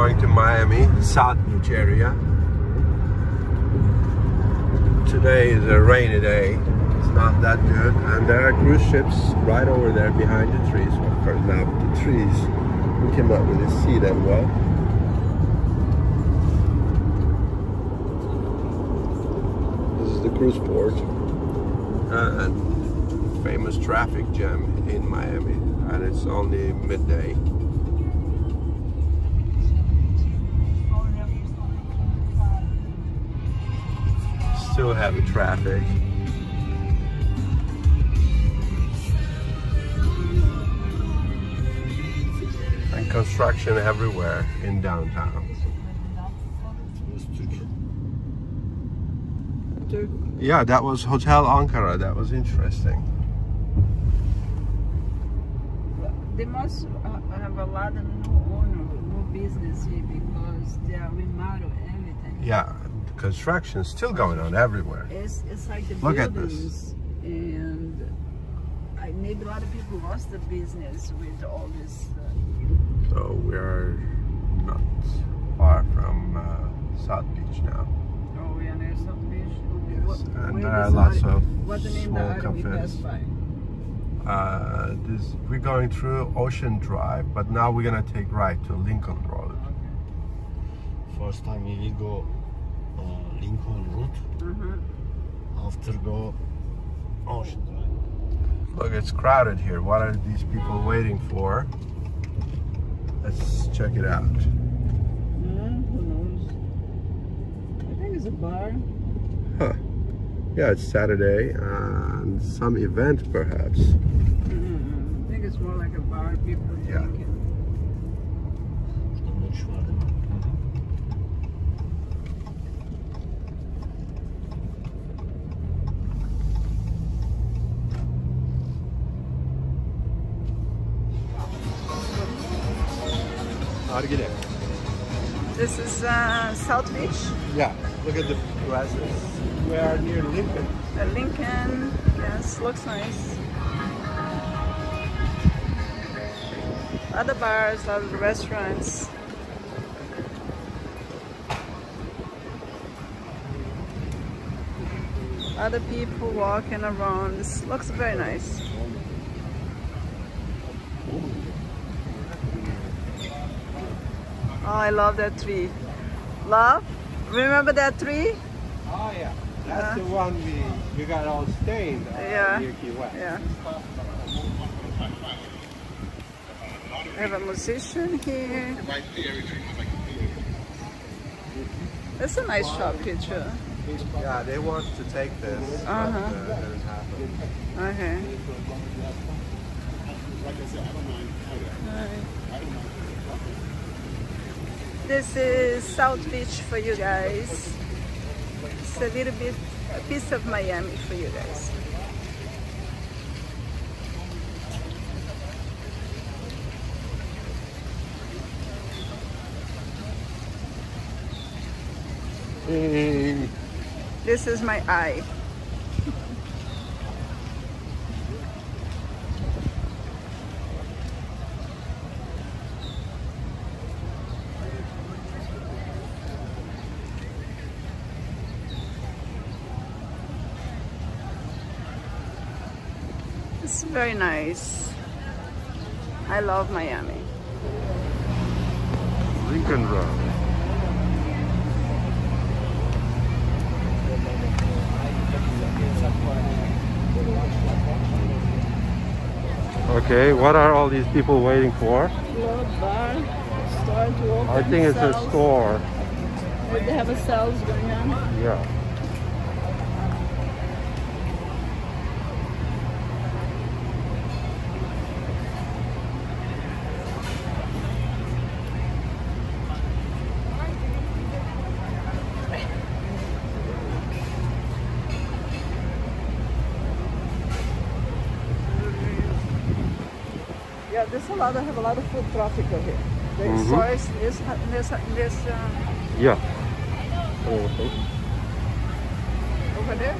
going to Miami, South Beach area. Today is a rainy day. It's not that good. And there are cruise ships right over there behind the trees. Of course, now the trees, we cannot really see them well. This is the cruise port. And famous traffic jam in Miami. And it's only midday. Still having traffic. And construction everywhere in downtown. Yeah, that was Hotel Ankara. That was interesting. They must have a lot of new owner, new business here because they are remodel everything. Yeah, construction is still going on everywhere. It's, it's like the Look at buildings and I, maybe a lot of people lost the business with all this. Uh, So we are not far from uh, South Beach now. oh, yeah, there's some beach. Yes, and there are lots of What's the name small of the Ari we cafes. Uh, this we're going through Ocean Drive, but now we're gonna take right to Lincoln Road. First time we will go uh, Lincoln Route, Uh-huh. after go Ocean Drive. Look, it's crowded here. What are these people waiting for? Let's check it out. Mm, who knows? I think it's a bar. Huh. Yeah, it's Saturday and some event perhaps. Mm, I think it's more like a bar. People Yeah. drinking. Burada boş var Nargile. This is uh, South Beach, Yeah, look at the glasses. We are near Lincoln. uh, Lincoln. Yes, looks nice. Other bars, other restaurants. Other people walking around. This looks very nice. Oh, I love that tree. Love? Remember that tree? Oh yeah, that's the one we we got all stained uh, Yeah. near West. Yeah. We have a musician here. It's a nice shop picture. Yeah, they want to take this, but Uh-huh. uh, didn't happen. Okay. Alright. This is South Beach for you guys. It's a little bit, a piece of Miami for you guys. Hey. This is my eye. It's very nice. I love Miami. Lincoln Road. Okay, what are all these people waiting for? Bar, store to open. I think it's a store. Would they have a sales going on? Yeah. A lot. Of, have a lot of food traffic over here. The Mhm. store is this this this uh, Yeah. over there.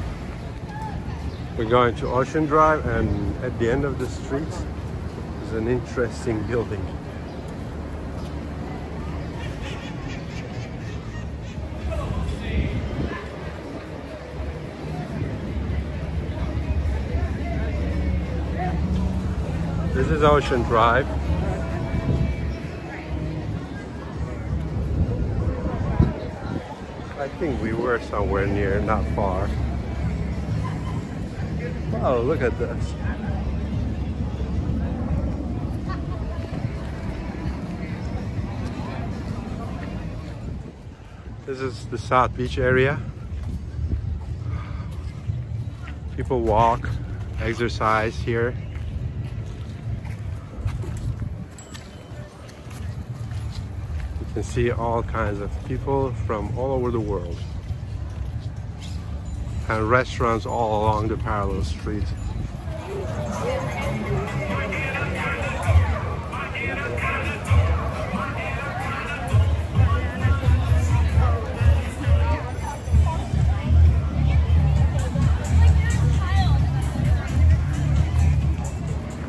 We're going to Ocean Drive and at the end of the street is an interesting building. This is Ocean Drive. I think we were somewhere near, not far. Oh, look at this. This is the South Beach area. People walk, exercise here. You can see all kinds of people from all over the world. And restaurants all along the parallel street.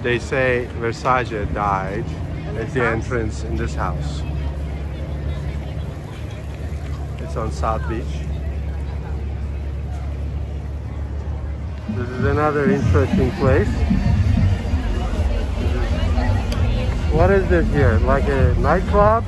They say Versace died at the entrance in this house. It's on South Beach. This is another interesting place. What is this here? Like a nightclub?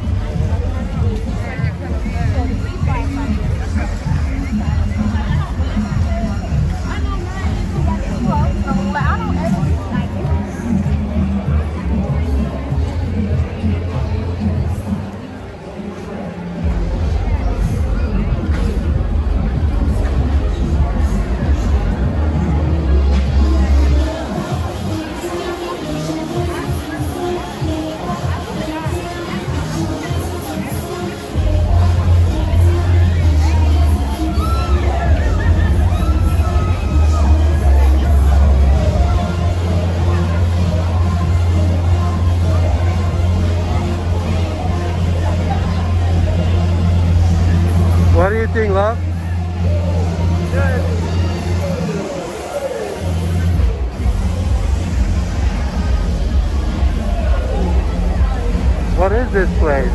What is this place?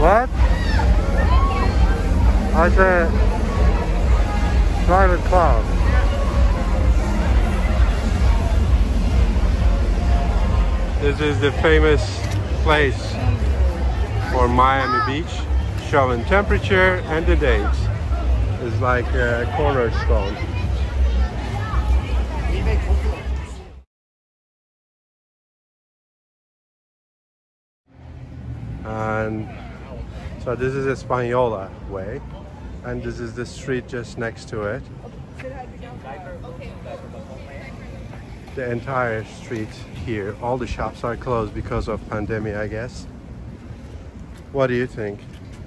What? It's a private club. This is the famous place for Miami Beach, showing temperature and the dates. It's like a cornerstone. And so this is Española way, and this is the street just next to it. The entire street here, all the shops are closed because of pandemic, I guess. What do you think?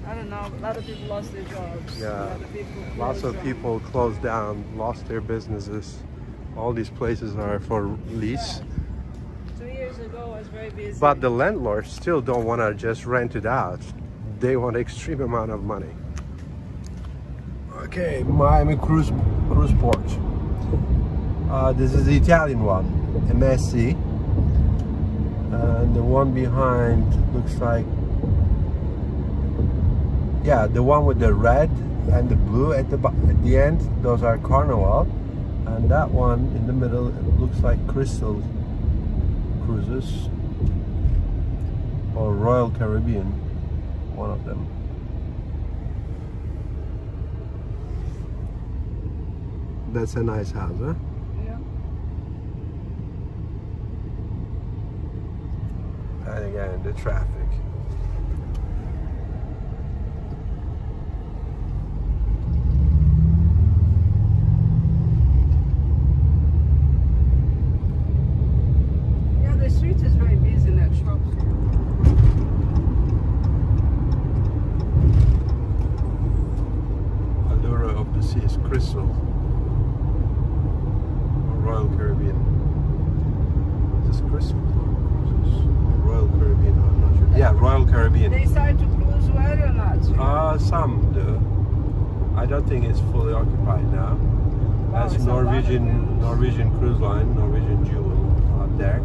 I don't know. A lot of people lost their jobs. Yeah. Of Lots of people closed down, lost their businesses. All these places are for lease. Two years ago, I was very busy. But the landlords still don't want to just rent it out. They want extreme amount of money. Okay, Miami Cruise Cruise Port. Uh, this is the Italian one, MSC. And the one behind looks like, yeah, the one with the red and the blue at the at the end. Those are Carnival, and that one in the middle it looks like Crystal Cruises or Royal Caribbean, one of them. That's a nice house, huh? Yeah. And again, the traffic. Yeah, the street is very busy in that shop. Allure of the Seas, Crystal. Royal Caribbean. Is this Crystal? Cruises? Royal Caribbean, I'm not sure. Yeah, Royal Caribbean. They started to close well or not? Uh, some do. I don't think it's fully occupied now. Wow, That's it's a lot of Norwegian them. Norwegian Cruise Line, Norwegian Jewel out there.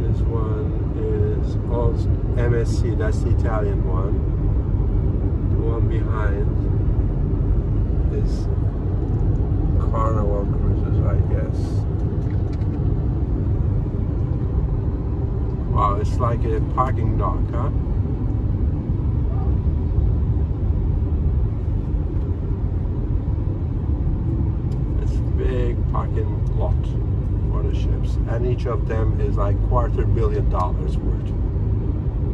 This one is MSC. that's the Italian one. The one behind is Carnival Cruises, I guess. Wow, it's like a parking dock, huh? It's a big parking lot for the ships, and each of them is like quarter billion dollars worth.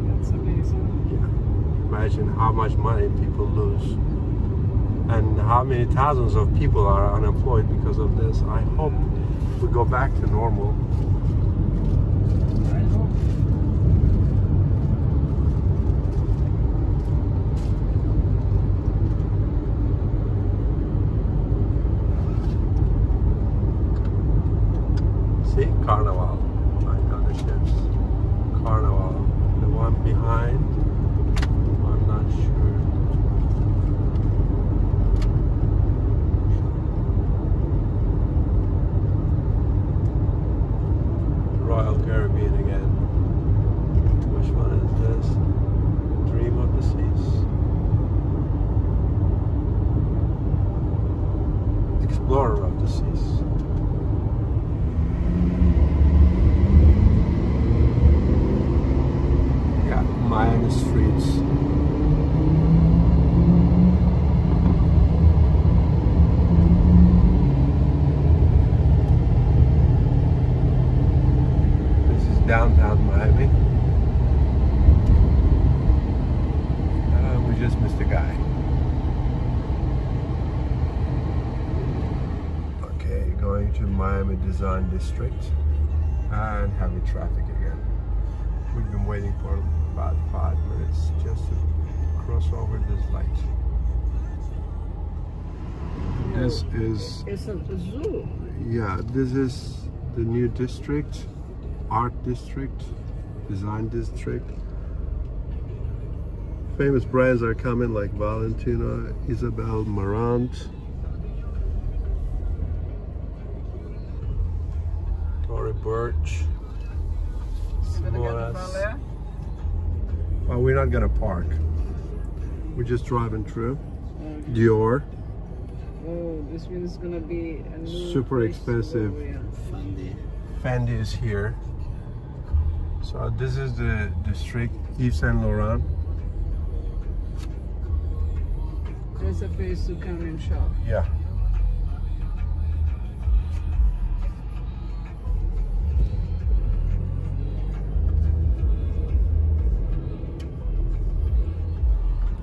That's amazing. Yeah. Imagine how much money people lose and how many thousands of people are unemployed because of this. I hope we go back to normal. I hope. See, Carnival. I know the ships. Carnival. The one behind, I'm not sure. Royal Caribbean again. Which one is this? Dream of the Seas. Explorer of the Seas. Yeah, Miami streets. This is downtown Miami. Uh, we just missed a guy. Okay, going to Miami Design District and heavy traffic again. We've been waiting for about five minutes just to cross over this light. This is, It's a zoo. yeah, this is the new district, art district, design district. Famous brands are coming like Valentino, Isabel Marant, Tory Burch. Gonna get Simonas. from there. Well, we're not gonna park. We're just driving through. Okay. Dior. Oh, this one is gonna be a new Super place to go, expensive. Oh, yeah. Fendi. Fendi is here. So uh, this is the district, Yves Saint Laurent. There's a place to come and shop. Yeah.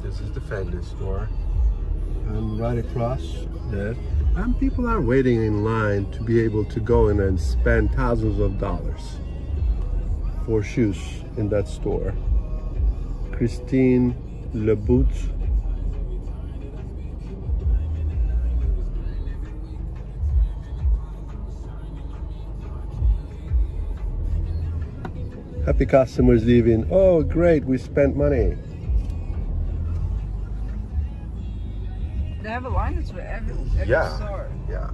This is the Fendi store. And right across there. And people are waiting in line to be able to go in and spend thousands of dollars for shoes in that store. Christian Louboutin Happy customers leaving. Oh, great, we spent money. They have a line for every, every Yeah. store. Yeah.